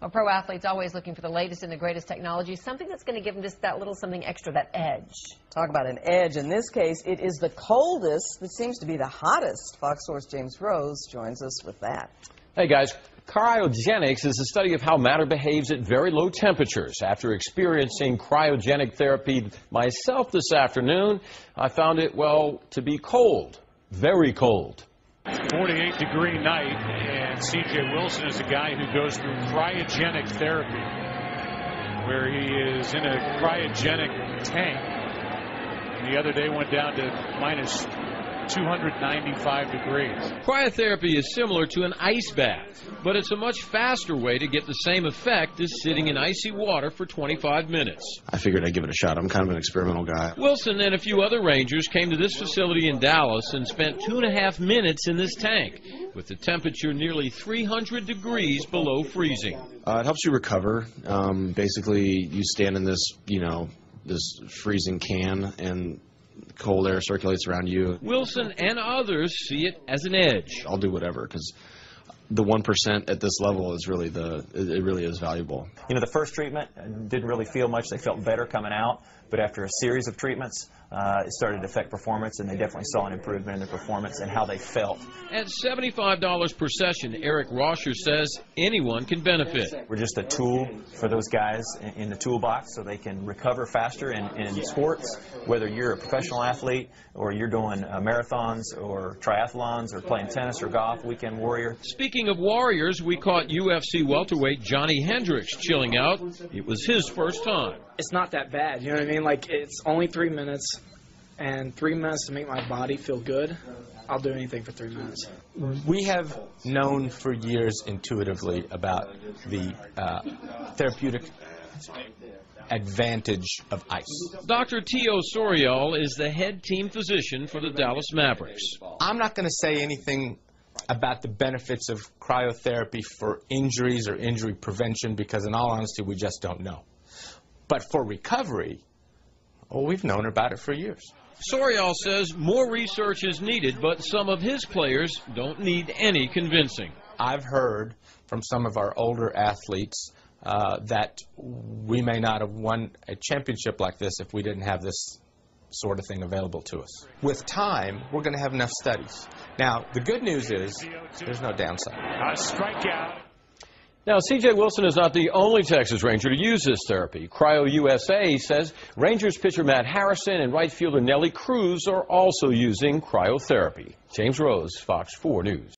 Well, pro athletes always looking for the latest and the greatest technology, something that's going to give them just that little something extra, that edge. Talk about an edge. In this case, it is the coldest that seems to be the hottest. Fox 4's James Rose joins us with that. Hey guys, cryogenics is the study of how matter behaves at very low temperatures. After experiencing cryogenic therapy myself this afternoon, I found it, well, to be cold. Very cold. 48 degree night, and CJ Wilson is a guy who goes through cryogenic therapy, where he is in a cryogenic tank. And the other day went down to minus 295 degrees. Cryotherapy is similar to an ice bath, but it's a much faster way to get the same effect as sitting in icy water for 25 minutes. I figured I'd give it a shot. I'm kind of an experimental guy. Wilson and a few other Rangers came to this facility in Dallas and spent two and a half minutes in this tank, with the temperature nearly 300 degrees below freezing. Uh, it helps you recover. Um, basically, you stand in this, you know, this freezing can, and cold air circulates around you. Wilson and others see it as an edge. I'll do whatever because the one percent at this level is really the it really is valuable. You know, the first treatment didn't really feel much. They felt better coming out, but after a series of treatments, uh, it started to affect performance, and they definitely saw an improvement in their performance and how they felt. At $75 per session, Eric Rosher says anyone can benefit. We're just a tool for those guys in, in the toolbox so they can recover faster in, in sports, whether you're a professional athlete or you're doing uh, marathons or triathlons or playing tennis or golf, weekend warrior. Speaking of warriors, we caught UFC welterweight Johnny Hendricks chilling out. It was his first time. It's not that bad, you know what I mean? Like, it's only three minutes, and three minutes to make my body feel good. I'll do anything for three minutes. We have known for years intuitively about the uh, therapeutic advantage of ice. Dr. T.O. Souryal is the head team physician for the Dallas Mavericks. I'm not going to say anything about the benefits of cryotherapy for injuries or injury prevention because, in all honesty, we just don't know. But for recovery, well, we've known about it for years. Souryal says more research is needed, but some of his players don't need any convincing. I've heard from some of our older athletes uh, that we may not have won a championship like this if we didn't have this sort of thing available to us. With time, we're going to have enough studies. Now, the good news is there's no downside. A strikeout. Now, C.J. Wilson is not the only Texas Ranger to use this therapy. Cryo USA says Rangers pitcher Matt Harrison and right fielder Nelly Cruz are also using cryotherapy. James Rose, Fox 4 News.